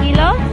Hello.